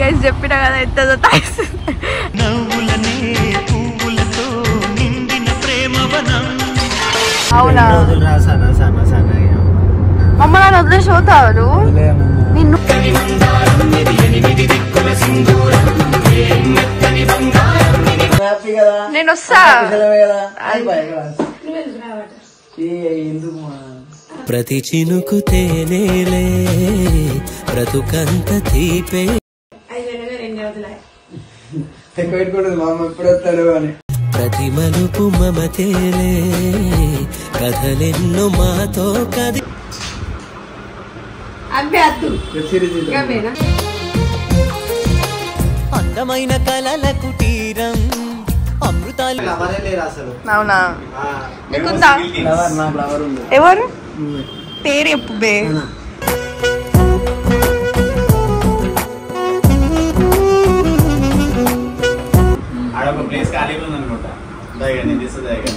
Guys చెప్పినా కదా ఎంత అవునా? రోజులు రా సన సన సన మమ్మల్ని వదిలేసి నిన్ను నేను వస్తా. ప్రతి చినుకు తేనేలే బ్రతుకంత తీపే పెట్టుకుంటుంది మా అమ్మ ఎప్పుడు వస్తాడు అని ప్రతి మలుపు మమతేలే కథలెన్నో మాతో కది అందమైన కలల కుటీరం అమృతాలు అవునా? నీకుందా ఎవరు? పేరు చెప్పు బే. ఆడొక ప్లేస్ ఖాళీగా ఉంది అనుకుంటా దయగా నేను తీస్తా దయగా.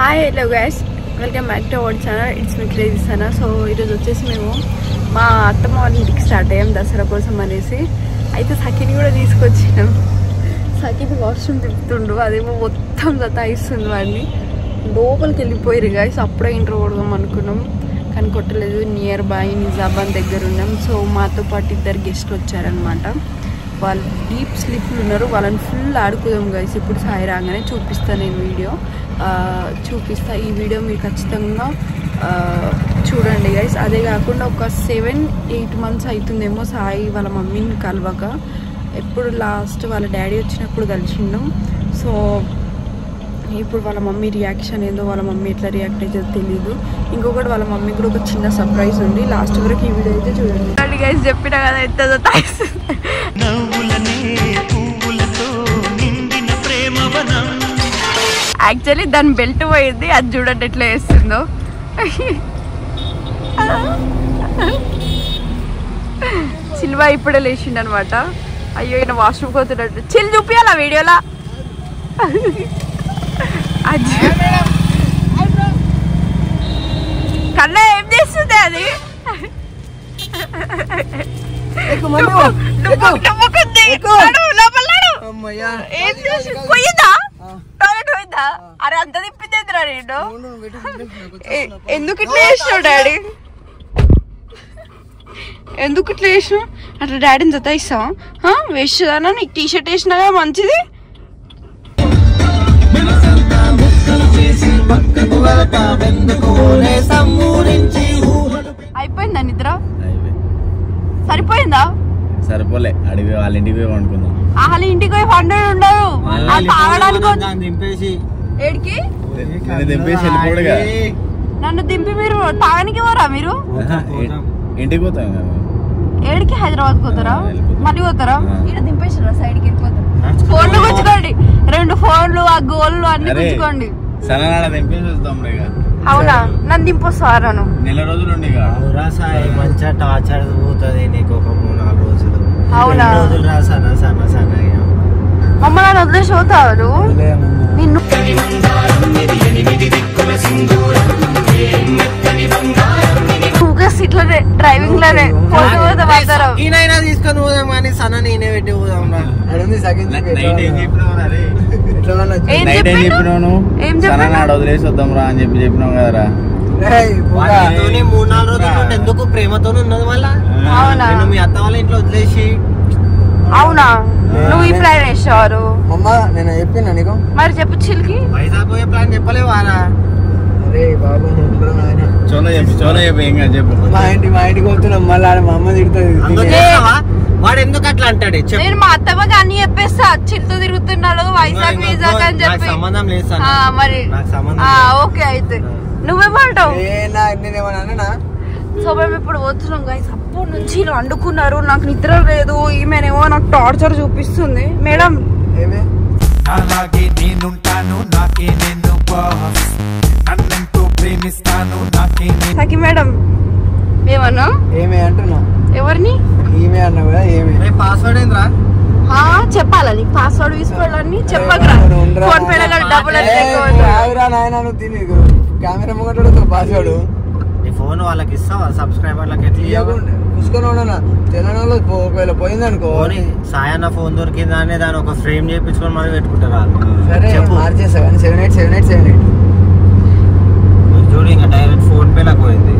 Hi hello guys welcome back to our channel it's me crazy Sana so ఈరోజు వచ్చేసి మేము మా అత్తమ్మ వాళ్ళ ఇంటికి స్టార్ట్ అయ్యాం దసరా కోసం అనేసి. అయితే సఖిని కూడా తీసుకొచ్చినాం. సఖిని వాష్రూమ్ తిప్పుతుండు. అదేమో మొత్తం సతాయిస్తుంది వాడిని. లోపలికి వెళ్ళిపోయారు గైస్ అప్పుడే ఇంటర్ కొడదాం అనుకున్నాం. కానీ కొట్టలేదు నియర్ బై నిజాబాద్ దగ్గర ఉన్నాం. సో మాతో పాటు ఇద్దరు గెస్ట్ వచ్చారనమాట వాళ్ళు డీప్ స్లీప్లు ఉన్నారు. వాళ్ళని ఫుల్ ఆడుకుందాం గైస్ ఇప్పుడు సాయి రాగానే చూపిస్తాను నేను వీడియో. చూపిస్తా ఈ వీడియో మీరు ఖచ్చితంగా చూడండి గైస్ అదే కాకుండా ఒక సెవెన్ ఎయిట్ మంత్స్ అవుతుందేమో సాయి వాళ్ళ మమ్మీని కలవక. ఎప్పుడు లాస్ట్ వాళ్ళ డాడీ వచ్చినప్పుడు కలిసిండం సో ఇప్పుడు వాళ్ళ మమ్మీ రియాక్షన్ ఏందో వాళ్ళ మమ్మీ ఎట్లా రియాక్ట్ అవుతుందో తెలియదు ఇంకొకటి వాళ్ళ మమ్మీ కూడా ఒక చిన్న సర్ప్రైజ్ ఉంది. లాస్ట్ వరకు ఈ వీడియో అయితే చూడండి. గైస్ చెప్పినా కదా ఎంత నవ్వులనే పువ్వులతో నిండిన ప్రేమవనం యాక్చువల్లీ దాని బెల్ట్ పోయింది. అది చూడండి ఎట్లా వేస్తుందో సిల్వా ఇప్పుడే లేచిండు అనమాట అయ్యో ఈయన వాష్రూమ్ పోతున్నట్టు. చిల్ చూపియాలా వీడియోలా? అది. కన్నా ఏం చేస్తుంది అది? పోయిందా? టాయిలెట్ పోయిందా? అరే అంత తిప్పిందేంద్రా నేను ఎందుకు ఇట్లా చేసినావు డాడీ? ఎందుకు ఇట్లా చేసినావు? అట్లా డాడీని జతాయిస్తావా? వేస్తుందా నీకు టీ షర్ట్ వేసినా కదా మంచిది అయిపోయిందా నిద్ర? సరిపోయిందా? సరిపోలే. అడిగి వాళ్ళ ఇంటికి పోయి వండుకుందాం. అసలు ఇంటికి పోయి హండ్రెడ్ ఉండదు. ఆ తాగడానికి దింపేసి. ఏడికి? వెళ్ళిపోడుగా నన్ను దింపి మీరు తాగనికి పోరా మీరు? ఇంటికి పోతాం ఏడికి హైదరాబాద్ పోతారా. మళ్ళీ పోతారా. ఇక్కడ దింపేసారా సైడ్కి వెళ్ళిపోతారు ఫోన్లు గుంచుకోండి రెండు ఫోన్లు ఆ గోళ్ళు అన్ని అరే అవునా? నన్ను దింపొస్తారా నెల రోజులు అవురా సాయి మంచిగా టార్చర్ పోతుంది నీకు ఒక మూడు నాలుగు రోజులు. అవునా? రోజులు రా సన సన సన మమ్మల్ని నన్ను వదిలేసి పోతావు నిన్ను ఊగస్ ఇట్లనే డ్రైవింగ్లోనే తీసుకొని పోదాం కానీ సన నేనే పెట్టి పోదాం రా? నైట్ ఏం చెప్పినావు? సననాడ వదిలేసి వద్దాం రా అని చెప్పి చెప్పినావు కదరా. మూడు నాలుగు రోజులు ఎందుకు ప్రేమతో ఉన్నది నేను మీ అత్త వాళ్ళ ఇంట్లో వదిలేసి. అవునా? నువ్వు ఈ ప్లాన్ వేసేవారు? అమ్మ నేను చెప్పినా నీకు? మరి చెప్పు చిల్కి. వైజాగ్ పోయే ప్లాన్ చెప్పలేవారా మా ఇంటి మా ఇంటికి పోతున్నాం మళ్ళీ ఆడ మా అమ్మ తిడుతుంది? వాడు ఎందుకు అట్లా అంటాడు? చెప్పు. నేను మా అత్తమ్మకి అన్ని చెప్పేస్తా చిల్తో తిరుగుతున్నాడు వైజాగ్ నాకు- వైజాగ్ అని నాకు చెప్పి సంబంధం లేదు మరి. ఓకే అయితే. నువ్వేమంటావు? ఏ నా నేనేమన్నా? సో మేము ఇప్పుడు పోతున్నాం గైస్ అప్పటి నుంచి ఇలా వండుకున్నారు నాకు నిద్ర లేదు. ఈమెనేమో నాకు టార్చర్ చూపిస్తుంది. మేడం. ఏమే? అలాగే నేనుంటాను నాకే నేను బాస్ ప్రేమిస్తాను నాకే సఖి మేడం. ఏమన్నా? ఏమే అంటున్నా? ఎవరిని? ఈమె అన్నావు కదా ఏమే పాస్వర్డ్ ఏంద్రా? ఆ, చెప్పాలా నీకు? పాస్వర్డ్ చెప్పకరా. ఫోన్ పే డబ్బులు తిని కెమెరా పాస్వర్డ్ నీ ఫోన్ వాళ్ళకి ఇస్తావా? సబ్స్క్రైబర్లకు ఎట్లా ఇవ్వకు? ఇవ్వకుండా పుసుకొని ఉండనా? తెలంగాణలో ఒకవేళ సాయన్న ఫోన్ దొరికిందా అనే దాని ఒక ఫ్రేమ్ చేయించుకొని మరి పెట్టుకుంటారు? వాళ్ళు సరే చెప్పు. మార్చేస్తా కానీ seven eight seven eight seven eight ఇంకా డైరెక్ట్ ఫోన్ పే లకు పోయింది.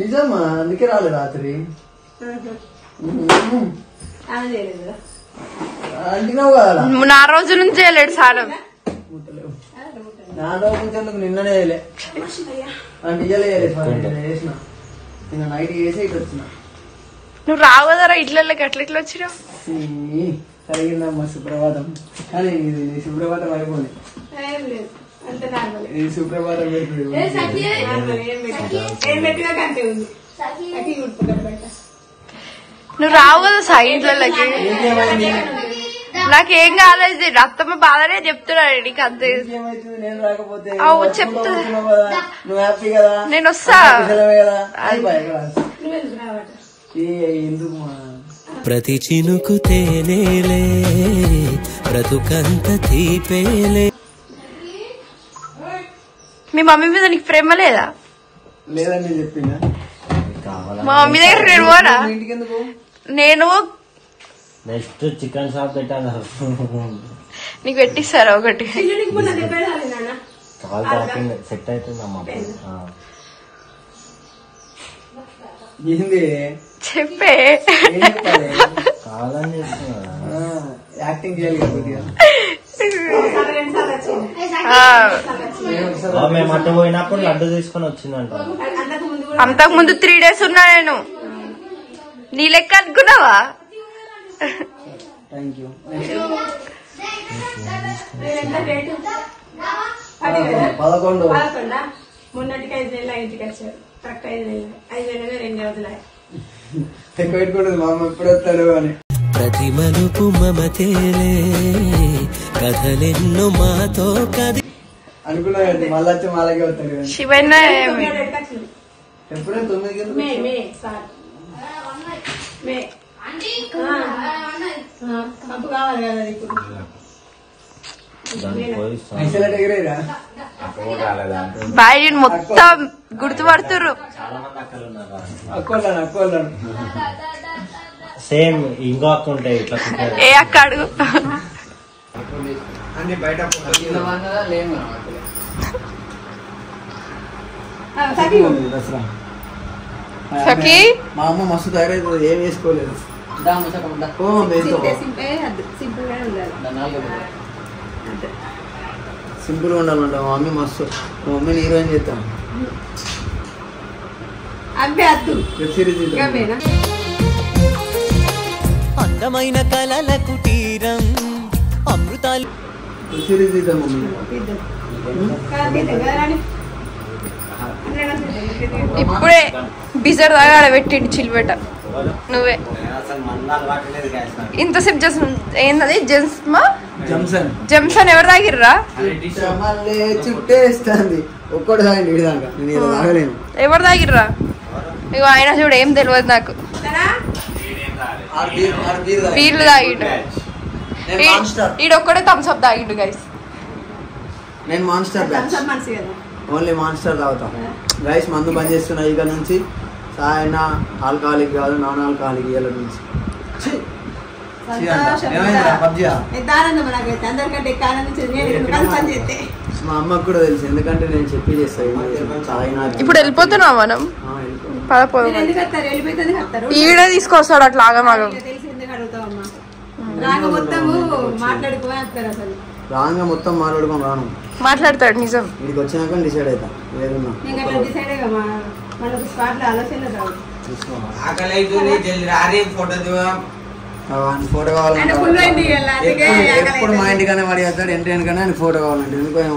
నిజమ్మా అందుకే రాలేదు రాత్రి. నా రోజు నుంచి చేయలేడు సారం. నా దోపించేందుకు నిన్ననే వేయలే అంటే ఇయ్యలే వేయలేదు సార్, నేను వేసిన నిన్న నైట్ ఇటు వచ్చిన. నువ్వు రావు కదరా ఇట్లకి ఎట్లా ఇట్లా వచ్చినావు? ఈ, కలిగిందమ్మా సుప్రభాతం? కానీ ఇది నీ సుప్రభాతం అయిపోయింది. ఇది సుప్రభాతం అయిపోయింది. నువ్వు రావు కదా సాయి ఇంట్లోకి నాకేం కాలేదు అత్తమ్మ బాధనే చెప్తున్నాడు నీకు అంతే. ఏమైతుంది? నేను రాకపోతే అవు, నువ్వు చెప్తా. వచ్చినావు కదా, నువ్వు హ్యాపీ కదా? నేను వస్తా. ఎందుకు ప్రతి చినుకు తేనేలే బ్రతుకంత తీపేలే. మీ మమ్మీ మీద నీకు ప్రేమ లేదా? లేదని నేను చెప్పిన మా మమ్మీ దగ్గర నేను పోనా? నేను నెక్స్ట్ చికెన్ షాప్ పెట్టాను. నీకు పెట్టిస్తారా ఒకటి? సెట్ అవుతుందమ్మా. ఆ. ఏంది? చెప్పే. యాక్టింగ్ చేయాలి కొద్దిగా. మేము అటు పోయినప్పుడు లడ్డు తీసుకొని వచ్చిందంట. అంతకు ముందు త్రీ డేస్ ఉన్నా నేను. నీ లెక్క అనుకున్నావా? థ్యాంక్ యూ పదకొండు. మొన్నటికి ఐదు నెలలు ఇంటికి వచ్చారు. కరెక్ట్ ఐదు నెలలు ఐదు నెలలు రెండు రోజులు ఎక్కువ పెట్టుకుంటుంది మా అమ్మ ఎప్పుడు వస్తాడు అని ప్రతి మలుపు మమతేలే కథలెన్నో మాతో కది. అనుకున్నా కదా, మళ్ళీ వచ్చి మాలకే వస్తాడు శివన్న ఎప్పుడే తొమ్మిది కింద మే మే సార్. మే. పప్పు కావాలి కదా ఇప్పుడు. పైసలు అక్కడ కూడా రాలేదా బాయ్ నేను మొత్తం గుర్తుపడుతుర్రు. చాలా మంది అక్కలు ఉన్నారు అక్కోళ్ళను అక్కోళ్ళను సేమ్ ఇంకో అక్క ఉంటాయి ఇట్లా. ఏ అక్క అడుగు. అన్ని బయట లేము దసరా సఖీ? మా అమ్మ మస్తు తయారైతుంది ఏం వేసుకోలేదు. సింపుల్గా ఉండాలి. సింపుల్గా ఉండాలంట. మా మమ్మీ మస్తు. మా మమ్మీని హీరోయిన్ చేస్తాం అందమైన కలల కుటీరం అమృతాలు వెబ్ సిరీస్ తీద్దాం. మమ్మీ ఇప్పుడే బిజర్ దాకా ఆడ పెట్టిండు చిల్బెట నువ్వే. ఇంతసేపు జస్ ఏందది? జెన్స్మా జంసన్. జెమ్సన్ ఎవరు తాగిర్రా? మళ్ళీ చుట్టేస్తుంది ఒక్కటి తాగండి విడిదాకా నేను ఇలా తాగలేను. ఎవరు తాగిర్రా? ఇగో ఆయన చూడు ఏం తెలియదు నాకు. బీర్లు తాగిండు. నేను మాన్స్టర్. ఈడొక్కడే థమ్స్ అప్ తాగిండు గైస్ నేను మాన్స్టర్ ఓన్లీ మాన్స్టర్ తాగుతాం. గైస్ మందు బంద్ చేస్తున్నా ఇక నుంచి సాయన ఆల్కహాలిక్ కాదు నాన్ ఆల్కహాలిక్ ఇవాళ నుంచి. మా అమ్మకు కూడా తెలుసు ఎందుకంటే నేను చెప్పి చేస్తాను సాయినా ఇప్పుడు వెళ్ళిపోతున్నాం. మనం. పదపోదు ఈడే తీసుకొస్తాడు అట్లా ఆగమాగం రాగా మొత్తం మాట్లాడుకొని రాను. మాట్లాడతాడు నిజం. వీడికి వచ్చినాక డిసైడ్ అవుతా వేరున్నా ఆకలి జల్ది రారే ఫోటో దిగా ఫోటో అంటే ఫుల్ కావాలంటే ఎప్పుడు- మా. ఇంటికనే వాడి వస్తాడు ఎంటర్ వెనకనే ఆయన ఫోటో కావాలంటే. ఎందుకో ఫోటో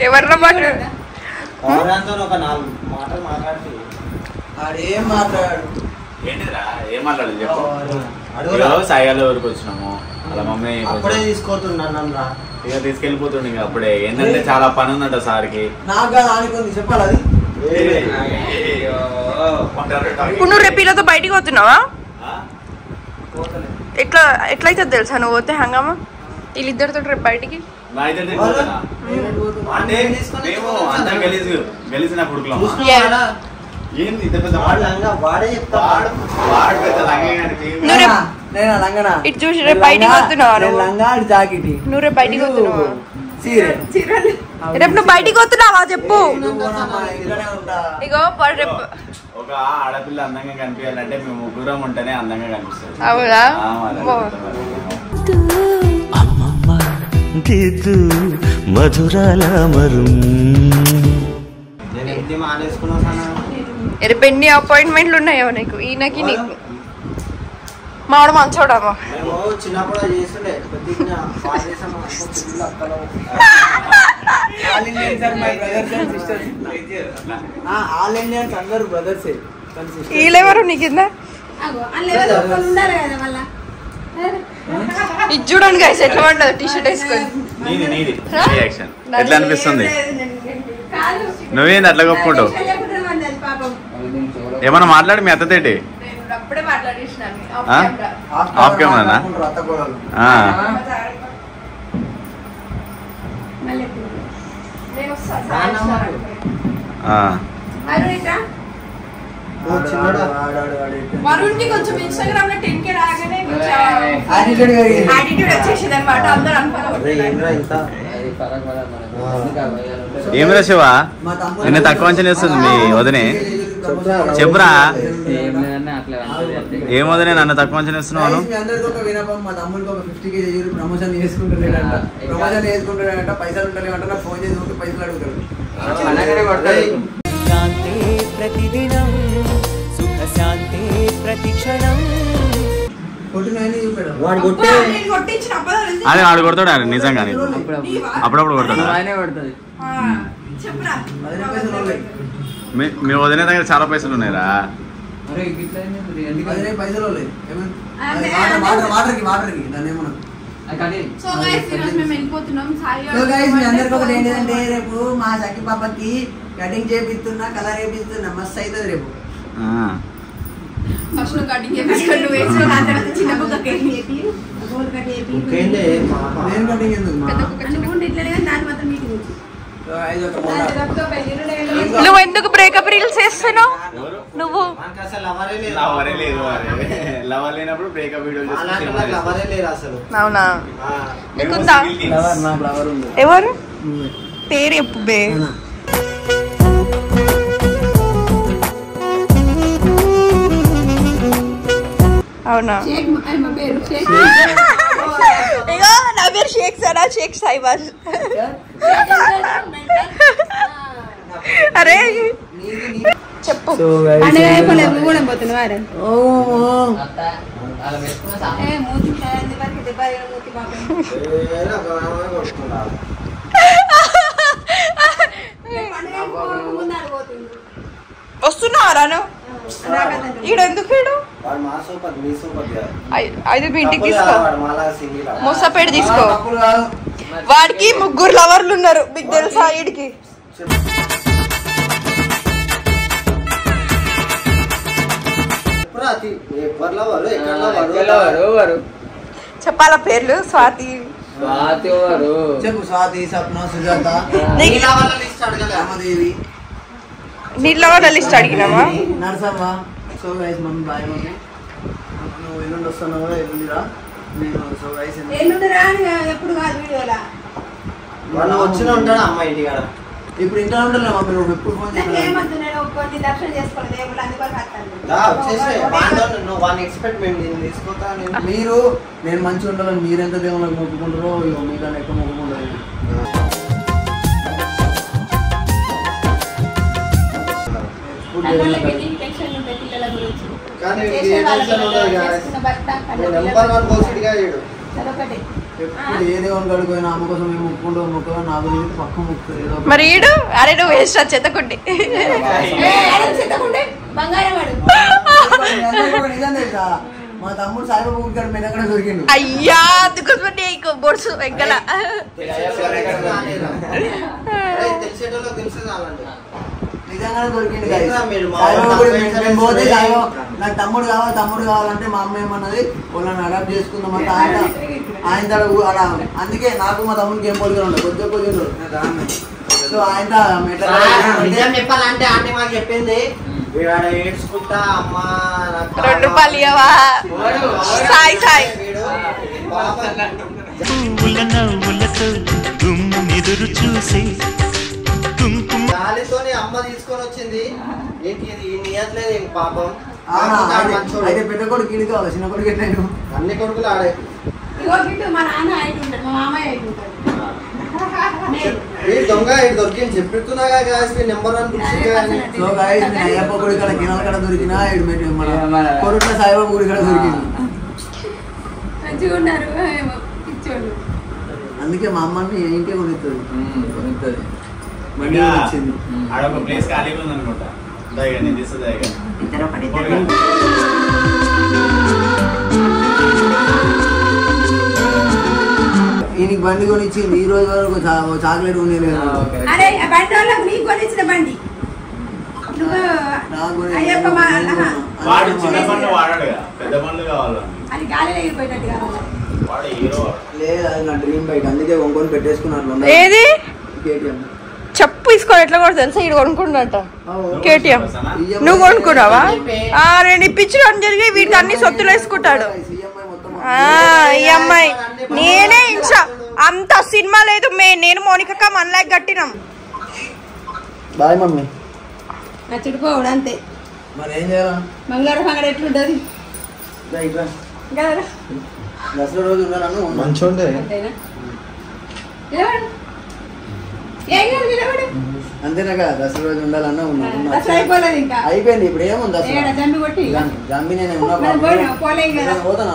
ఎవరిలో మాట్లాడు ఏంటిరా ఏం మాట్లాడదు చెప్పు. వచ్చినాము. అలా మమ్మీ అప్పుడే తీసుకోతున్నాను రా ఇక తీసుకెళ్ళిపోతుండే ఇంకా అప్పుడే. ఏంటంటే చాలా పని ఉందంట సార్కి. నాకు కాదు ఆనుకుంది చెప్పాలి అది. ఇప్పుడు నువ్వు రేపు వీళ్ళతో బయటికి పోతున్నావా? ఎట్లా ఎట్లయితే తెలుసా నువ్వు పోతే హంగామా? వీళ్ళిద్దరితో రేపు బయటికి? నువ్వు రేపు నేను లంగనా? ఇటు చూసి రేపు బయటికి నువ్వు. లంగా జాకెట్. నువ్వు రేపు బయటికి సీరే రేపు నువ్వు బయటికి పోతున్నావా చెప్పు? ఇగో రేపు. ఒక ఆడపిల్ల అందంగా కనిపించాలంటే మేము ముగ్గురం ఉంటేనే అందంగా కనిపిస్తుంది. అవునా? ఆ, మరి ఓ. అమ్మమ్మ దిద్దు మధురాల మరుం. నేను ఎత్తి మానేసుకున్నా సనా రేపు ఎన్ని అపాయింట్మెంట్లు ఉన్నాయో నీకు? ఈయనకి నీకు మావాడు మంచోడమ్మా మేము చిన్నప్పుడు అది చేస్తుండే కొద్దిగా పాస్ చేసాము అనుకో, పిల్లలు అక్కలు. All Indians are my brothers and sisters. All Indians అందరూ బ్రదర్స్ వీళ్ళెవరు నీ కింద? ఇది చూడండి గైస్ ఎట్లా పడ్డది టీ షర్ట్ వేసుకొని. నీది నీది. హా? రియాక్షన్ ఎట్లా అనిపిస్తుంది? నువ్వేంది అట్లా కొప్పుకుంటావు? తెలియకుండా ఉన్నది పాపం. ఏమన్నా మాట్లాడి మీ అత్తతేటి అప్పుడే మాట్లాడేసినాను ఆ? ఆఫ్ కెమెరానా? కొంచెం ఇన్స్టాగ్రామ్లో టెన్ కే రాగానే Attitude పెరిగింది. యాటిట్యూడ్ వచ్చేసింది అనమాట అందరూ అరే అనుకోవాలి ఏంద్రా ఇంత? ఏమిరా శివ? నిన్న తక్కువ అంచనా వేస్తుంది మీ వదినే. చెప్పురా. ఏం వదినే నన్ను తక్కువ అంచనా వేస్తున్నావు Guys, మీ అందరికీ ఒక వినపం మా తమ్ముడికి ఒక ఫిఫ్టీ కేజీ ప్రమోషన్ చేసుకుంటాడంట ప్రమోషన్ చేసుకుంటాడంట పైసలు ఉంటలేమంట నాకు ఫోన్ చేసి ఉంటే పైసలు అడుగుతాడు. శాంతే ప్రతిదినం సుఖ శాంతే ప్రతిక్షణం. చూపాడు వాడు కొట్టే నేను కొట్టించిన అబద్ధాలు అని ఆడు కొడతాడు? ఆయన నిజంగా? అప్పుడప్పుడు కొడతాడు? మీ మీ వదిన దగ్గర చాలా పైసలు ఉన్నాయిరా. సో గైస్ ఈరోజు మేము వెళ్ళిపోతున్నాం. సాయి సో గైస్ మీ అందరికి ఒకటి ఏంటంటే రేపు మా సఖి పాపకి కటింగ్ చేపిస్తున్నా కలర్ చేపిస్తున్నా. మస్తు అవుతుంది రేపు. ఫస్ట్ నువ్వు కటింగ్ చేపించుకొని నువ్వు తర్వాత చిన్న బుక్క నేను కటింగ్ ఎందుకు దాని మాత్రం మీకు నువ్వు ఎందుకు బ్రేకప్ రీల్స్ చేస్తున్నావు? నువ్వు అవునా. నీకుందా? ఎవరు? పేరు చెప్పు బే. అవునా? షేక్ మా పేరు షేక్ ఇగో నా పేరు షేక్ సరా షేక్ సాయిబాజ్ అరే చెప్పు సో పండుగ అయిపోలేదు నువ్వు కూడా పోతున్నావు వారే ఓ ఏ మూతి ఖాయంది వరకు దెబ్బ తగిలిన మూతి పాపం ఏ, నాకు ఆమె కొట్టుకున్నా. పండుగ అయిపోక ముందు ఆడిపోతుంది వస్తున్నావా రాను ఈడు ఎందుకు ఈడు? వాడు మా సూపర్ మీ సూపర్ కాదు. ఐ- ఐదు మీ ఇంటికి తప్పులు తీసుకో. మూసపేట వాడికి ముగ్గురు లవర్లు ఉన్నారు. మీకు తెలుసా ఈడికి? ఎప్పుడు అతి ఎప్పట్లో వాడు ఎక్కడలో వాడు చెప్పాలా పేర్లు? స్వాతి. చెప్పు స్వాతి సప్న సుజాత. లిస్ట్ అడిగినావా? Narasamma so guys mummy bye mummy నువ్వు ఎల్లుండి వస్తున్నావు ఎల్లుండిరా? నేను సో గైస్ ఎల్లుండి రాని ఎప్పుడు కాదు వీడియోలా? వాడు వచ్చిన ఉంటాడు అమ్మ ఇప్పుడు ఇంట్లో మమ్మీ నువ్వు ఎప్పుడు ఫోన్ మీరు నేను మంచిగా ఉండాలని మీరెంత దేవుళ్ళకి మొక్కుకుంటారో ఇగో మీకన్నా ఎక్కువ మొక్కుకుంటారు. Number one. పోసిడిగా చేయడు ఎప్పుడు పోయినా కోసం మేము మొక్కుగా పక్క ఏదో ఒకటి. మరి ఈడు అరే నువ్వు వేస్ట్ చెత్తకుండి మీ తమ్ముడు సాయిబాబా గుడి కాడ మెనక్కడ దొరికిండు అయ్యా అందుకోసం నీకు బొడుసు వెంకల తెలిసేటోళ్ళకి తెలిసే చాలండి నిజంగానే పోతే నాకు తమ్ముడు కావాలి తమ్ముడు కావాలంటే మా అమ్మ ఏమన్నది? వాళ్ళని అడాప్ట్ చేసుకుందామంటే ఆయన ఆయన తడ అలా అందుకే నాకు మా తమ్ముడికి ఏం పోలికలు ఉండవు కొద్దిగా కొద్దిగా సో ఆయన నిజం చెప్పాలంటే ఆంటీ మాకు చెప్పింది రెండు సాయి సాయి. గుమ్మెదురు చూసి గాలితోని అమ్మ తీసుకొని వచ్చింది. నీకు ఇది? నియట్లేదు పాపం. అయితే- మంచోడు. అయితే పెద్ద కొడుకు ఇది కావాలి చిన్న కొడుకు ఎట్లా అన్ని కొడుకులు ఆడే. మా నాన్న ఉంటాడు మా మామయ్య ఉంటాడు. దొంగ ఇటు దొరికింది. చెప్తున్నాగా గాయస్ మీ number one so guys Ayyappa గుడి కాడ కినాల కాడ దొరికినా ఇడు మన కొరుట్ల సాయిబాబా గుడి కాడ దొరికింది. అందుకే మా అమ్మని ఇంకే కొనిస్తుంది బండి ఇంకా వచ్చింది. ఆడ ఒక ప్లేస్ ఖాళీగా ఉంది అనుకుంటా తీస్తుంది ఈయనకి బండి కొనిచ్చింది. ఈ రోజు వరకు చాక్లెట్ కొనిలేదు అరే ఆ బండి వాళ్ళకు నీకు కొనిచ్చిన బండి. నువ్వు నాకు కొని- అయ్యప్ప మా ఆహా. వాడు చిన్న వాడాడు పెద్ద కావాలి? లేదు అది నా డ్రీమ్ బైక్. అందుకే కొనుక్కొని పెట్టేసుకున్నారు ఏది? కేటీఎం తీసుకొని ఎట్లా కూడా తెలుసా? ఇడు కొనుక్కుంటాట కేటీఎం. నువ్వు కొనుక్కున్నావా? ఆ రెండు ఇప్పించు అని జరిగి వీటికి అన్ని సొత్తులు వేసుకుంటాడు. ఈ అమ్మాయి. నేనే ఇంచా. అంత సినిమా లేదు మే. నేను మోనిక వన్ లాక్ కట్టినాం. Bye mummy. నచ్చుడుకోవడం అంతే. మరి ఏం చేయాలా? మంగళవారం ఫంగడ ఎట్లుంటది? దసరా రోజు ఉండాలను మంచోండే. అంతేనా కాదు దసరా రోజు ఉండాలన్నా అయిపోయింది ఇప్పుడు ఏముంది దసరా? జంబి నేను ఉన్నా. పోతానా?